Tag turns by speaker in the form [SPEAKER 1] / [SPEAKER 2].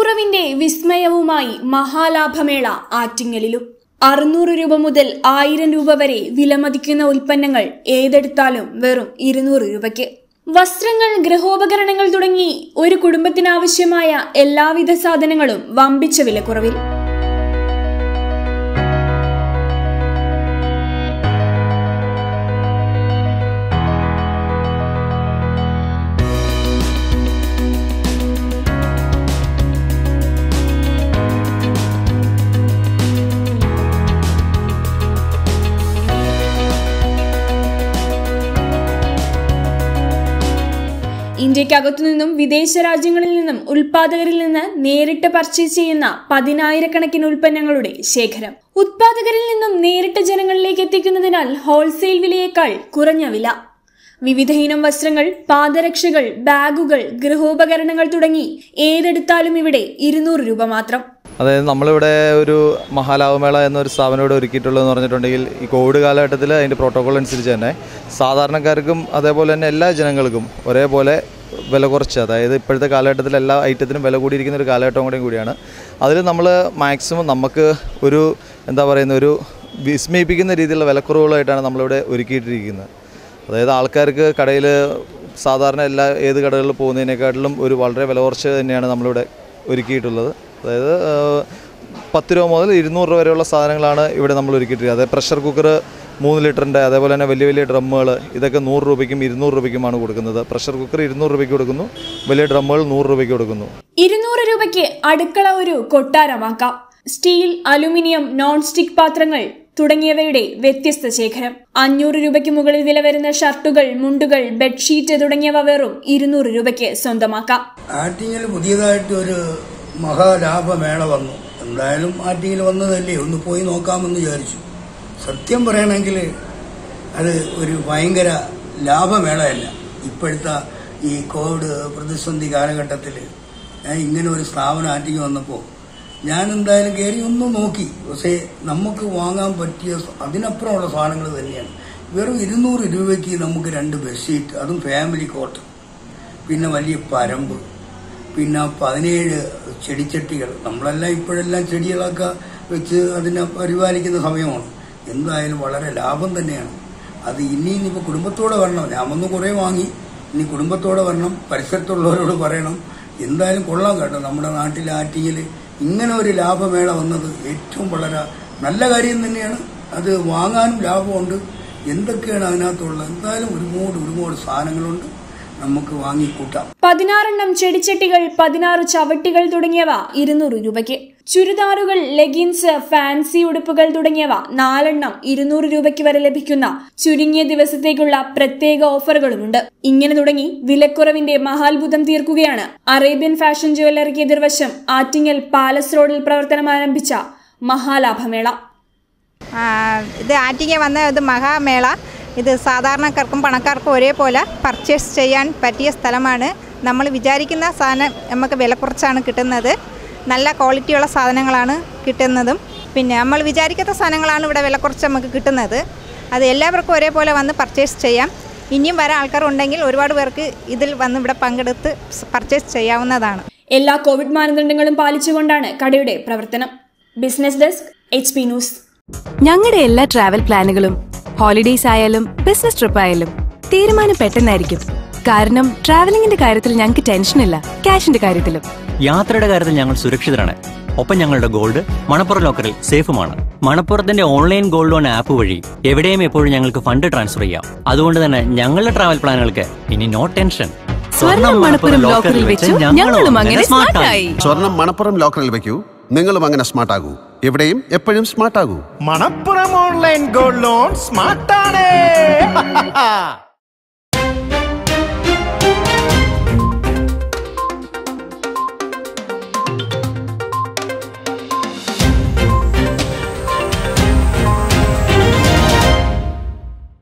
[SPEAKER 1] വിലക്കുറവിന്റെ വിസ്മയവുമായി മഹാലാഭമേള ആറ്റിങ്ങലിലും. അറുന്നൂറ് രൂപ മുതൽ ആയിരം രൂപ വരെ വിലമതിക്കുന്ന ഉൽപ്പന്നങ്ങൾ ഏതെടുത്താലും വെറും ഇരുന്നൂറ് രൂപയ്ക്ക്. വസ്ത്രങ്ങൾ ഗൃഹോപകരണങ്ങൾ തുടങ്ങി ഒരു കുടുംബത്തിനാവശ്യമായ എല്ലാവിധ സാധനങ്ങളും വമ്പിച്ച വിലക്കുറവിൽ. ഇന്ത്യക്കകത്തു നിന്നും വിദേശ രാജ്യങ്ങളിൽ നിന്നും ഉൽപാദകരിൽ നിന്ന് നേരിട്ട് പർച്ചേസ് ചെയ്യുന്ന പതിനായിരക്കണക്കിന് ഉൽപ്പന്നങ്ങളുടെ ശേഖരം. ഉത്പാദകരിൽ നിന്നും നേരിട്ട് ജനങ്ങളിലേക്ക് എത്തിക്കുന്നതിനാൽ ഹോൾസെയിൽ വിലയേക്കാൾ കുറഞ്ഞ വില. വിവിധ ഇനം വസ്ത്രങ്ങൾ പാദരക്ഷകൾ ബാഗുകൾ ഗൃഹോപകരണങ്ങൾ തുടങ്ങി ഏതെടുത്താലും ഇവിടെ ഇരുന്നൂറ് രൂപ മാത്രം.
[SPEAKER 2] അതായത് നമ്മളിവിടെ ഒരു മഹാലാവമേള എന്നൊരു സ്ഥാപനം ഇവിടെ ഒരുക്കിയിട്ടുള്ളതെന്ന് പറഞ്ഞിട്ടുണ്ടെങ്കിൽ ഈ കോവിഡ് കാലഘട്ടത്തിൽ അതിന്റെ പ്രോട്ടോകോൾ അനുസരിച്ച് തന്നെ സാധാരണക്കാർക്കും അതേപോലെ തന്നെ എല്ലാ ജനങ്ങൾക്കും ഒരേപോലെ വില കുറച്ച്. അതായത് ഇപ്പോഴത്തെ കാലഘട്ടത്തിൽ എല്ലാ ഐറ്റത്തിനും വില കൂടിയിരിക്കുന്ന ഒരു കാലഘട്ടം കൂടെയും കൂടിയാണ്. അതിൽ നമ്മൾ മാക്സിമം നമുക്ക് ഒരു എന്താ പറയുന്ന ഒരു വിസ്മയിപ്പിക്കുന്ന രീതിയിലുള്ള വിലക്കുറവുകളായിട്ടാണ് നമ്മളിവിടെ ഒരുക്കിയിട്ടിരിക്കുന്നത്. അതായത് ആൾക്കാർക്ക് കടയിൽ സാധാരണ എല്ലാ ഏത് കടകളിൽ പോകുന്നതിനേക്കാട്ടിലും ഒരു വളരെ വില കുറച്ച് തന്നെയാണ് നമ്മളിവിടെ ഒരുക്കിയിട്ടുള്ളത്. അതായത് പത്ത് രൂപ മുതൽ ഇരുന്നൂറ് രൂപ വരെയുള്ള സാധനങ്ങളാണ് ഇവിടെ നമ്മൾ ഒരുക്കിയിട്ടിരിക്കുന്നത്. അതായത് പ്രഷർ കുക്കർ മൂന്ന് ലിറ്ററിന്റെ അതേപോലെ തന്നെ വലിയ വലിയ ഡ്രമ്മുകൾ ഇതൊക്കെ നൂറ് രൂപയ്ക്കും ഇരുന്നൂറ് രൂപയ്ക്കുമാണ് കൊടുക്കുന്നത്. പ്രഷർ കുക്കർ ഇരുന്നൂറ് രൂപയ്ക്ക് കൊടുക്കുന്നു. വലിയ ഡ്രമ്മുകൾ നൂറ് രൂപയ്ക്ക് കൊടുക്കുന്നു.
[SPEAKER 1] ഇരുന്നൂറ് രൂപയ്ക്ക് അടുക്കള ഒരു കൊട്ടാരമാക്കാം. സ്റ്റീൽ അലുമിനിയം നോൺ സ്റ്റിക് പാത്രങ്ങൾ തുടങ്ങിയവയുടെ വ്യത്യസ്ത ശേഖരം. അഞ്ഞൂറ് രൂപയ്ക്ക് മുകളിൽ വില വരുന്ന ഷർട്ടുകൾ മുണ്ടുകൾ ബെഡ്ഷീറ്റ് തുടങ്ങിയവ വെറും ഇരുന്നൂറ് രൂപയ്ക്ക് സ്വന്തമാക്കാം.
[SPEAKER 3] ആറ്റിങ്ങൽ പുതിയതായിട്ട് ഒരു മഹാലാഭമേള വന്നു. എന്തായാലും ആറ്റിങ്ങൽ വന്നതല്ലേ ഒന്ന് പോയി നോക്കാമെന്ന് വിചാരിച്ചു. സത്യം പറയണമെങ്കിൽ അത് ഒരു ഭയങ്കര ലാഭമേളയല്ല. ഇപ്പോഴത്തെ ഈ കോവിഡ് പ്രതിസന്ധി കാലഘട്ടത്തിൽ ഞാൻ ഇങ്ങനെ ഒരു സ്ഥാപനം ആറ്റിങ്ങി വന്നപ്പോൾ ഞാൻ എന്തായാലും കയറി ഒന്ന് നോക്കി. പക്ഷേ നമുക്ക് വാങ്ങാൻ പറ്റിയ അതിനപ്പുറമുള്ള സാധനങ്ങൾ തന്നെയാണ്. വെറും ഇരുന്നൂറ് രൂപയ്ക്ക് നമുക്ക് രണ്ട് ബെഡ്ഷീറ്റ് അതും ഫാമിലി കോട്ട് പിന്നെ വലിയ പരമ്പ് പിന്നെ പതിനേഴ് ചെടിച്ചട്ടികൾ. നമ്മളെല്ലാം ഇപ്പോഴെല്ലാം ചെടികളൊക്കെ വെച്ച് അതിനെ പരിപാലിക്കുന്ന സമയമാണ്. എന്തായാലും വളരെ ലാഭം തന്നെയാണ്. അത് ഇനി ഇനിയിപ്പോൾ കുടുംബത്തോടെ വരണം. ഞാൻ വന്ന് കുറേ വാങ്ങി. ഇനി കുടുംബത്തോടെ വരണം. പരിസരത്തുള്ളവരോട് പറയണം. എന്തായാലും കൊള്ളാം കേട്ടോ. നമ്മുടെ നാട്ടിലെ ആറ്റിങ്ങിൽ ഇങ്ങനെ ഒരു ലാഭമേള വന്നത് ഏറ്റവും വളരെ നല്ല കാര്യം തന്നെയാണ്. അത് വാങ്ങാനും ലാഭമുണ്ട്. എന്തൊക്കെയാണ് അതിനകത്തുള്ളത്? എന്തായാലും ഒരുപാട് ഒരുപാട് സാധനങ്ങളുണ്ട്. നമുക്ക് വാങ്ങിക്കൂട്ടാം.
[SPEAKER 1] പതിനാറെണ്ണം ചെടിച്ചട്ടികൾ പതിനാറ് ചവട്ടികൾ തുടങ്ങിയവ ഇരുന്നൂറ് രൂപയ്ക്ക്. ചുരിദാറുകൾ ലെഗിൻസ് ഫാൻസി ഉടുപ്പുകൾ തുടങ്ങിയവ നാലെണ്ണം ഇരുന്നൂറ് രൂപയ്ക്ക് വരെ ലഭിക്കുന്ന ചുരുങ്ങിയ ദിവസത്തേക്കുള്ള പ്രത്യേക ഓഫറുകളുമുണ്ട്. ഇങ്ങനെ തുടങ്ങി വിലക്കുറവിന്റെ മഹാത്ഭുതം തീർക്കുകയാണ്. അറേബ്യൻ ഫാഷൻ ജുവല്ലറിക്ക് എതിർവശം ആറ്റിങ്ങൽ പാലസ് റോഡിൽ പ്രവർത്തനം ആരംഭിച്ച മഹാലാഭമേള.
[SPEAKER 4] ഇത് ആറ്റിങ്ങൽ വന്ന ഇത് മഹാമേള. ഇത് സാധാരണക്കാർക്കും പണക്കാർക്കും ഒരേപോലെ പർച്ചേസ് ചെയ്യാൻ പറ്റിയ സ്ഥലമാണ്. നമ്മൾ വിചാരിക്കുന്ന സാധനം നമുക്ക് വില കുറച്ചാണ് കിട്ടുന്നത്. നല്ല ക്വാളിറ്റിയുള്ള സാധനങ്ങളാണ് കിട്ടുന്നതും. പിന്നെ നമ്മൾ വിചാരിക്കാത്ത സാധനങ്ങളാണ് ഇവിടെ വില കുറച്ച് നമുക്ക് കിട്ടുന്നത്. അത് എല്ലാവർക്കും ഒരേപോലെ വന്ന് പർച്ചേസ് ചെയ്യാം. ഇനിയും വരാൻ ആൾക്കാരുണ്ടെങ്കിൽ ഒരുപാട് പേർക്ക് ഇതിൽ വന്ന് ഇവിടെ പങ്കെടുത്ത് പർച്ചേസ് ചെയ്യാവുന്നതാണ്.
[SPEAKER 1] എല്ലാ കോവിഡ് മാനദണ്ഡങ്ങളും പാലിച്ചുകൊണ്ടാണ് കടയുടെ പ്രവർത്തനം. Business desk H P news
[SPEAKER 5] ഞങ്ങളുടെ എല്ലാ ട്രാവൽ പ്ലാനുകളും ഹോളിഡേയ്സ് ആയാലും ബിസിനസ് ട്രിപ്പ് ആയാലും തീരുമാനം പെട്ടെന്നായിരിക്കും. കാരണം ട്രാവലിംഗിന്റെ കാര്യത്തിൽ ഞങ്ങൾക്ക് ടെൻഷനില്ല ക്യാഷിന്റെ കാര്യത്തിലും.
[SPEAKER 6] യാത്രയുടെ കാര്യത്തിൽ ഞങ്ങൾ സുരക്ഷിതരാണ്. ഒപ്പം ഞങ്ങളുടെ ഗോൾഡ് മണപ്പുറം ലോക്കറിൽ സേഫുമാണ്. മണപ്പുറത്തിന്റെ ഓൺലൈൻ ഗോൾഡ് ലോൺ ആപ്പ് വഴി എവിടെയും എപ്പോഴും ഞങ്ങൾക്ക് ഫണ്ട് ട്രാൻസ്ഫർ ചെയ്യാം. അതുകൊണ്ട് തന്നെ ഞങ്ങളുടെ ട്രാവൽ പ്ലാനുകൾക്ക് ഇനി നോ ടെൻഷൻ
[SPEAKER 5] സ്വർണം മണപ്പുറം ലോക്കറിൽ വെച്ചു ഞങ്ങളും അങ്ങനെ സ്മാർട്ടായി
[SPEAKER 7] സ്വർണം മണപ്പുറം ലോക്കറിൽ വെക്കൂ. നിങ്ങളും അങ്ങനെ സ്മാർട്ട് ആകൂ. എവിടെയും എപ്പോഴും സ്മാർട്ട് ആകൂ.
[SPEAKER 8] Manappuram online gold loan സ്മാർട്ടാണ്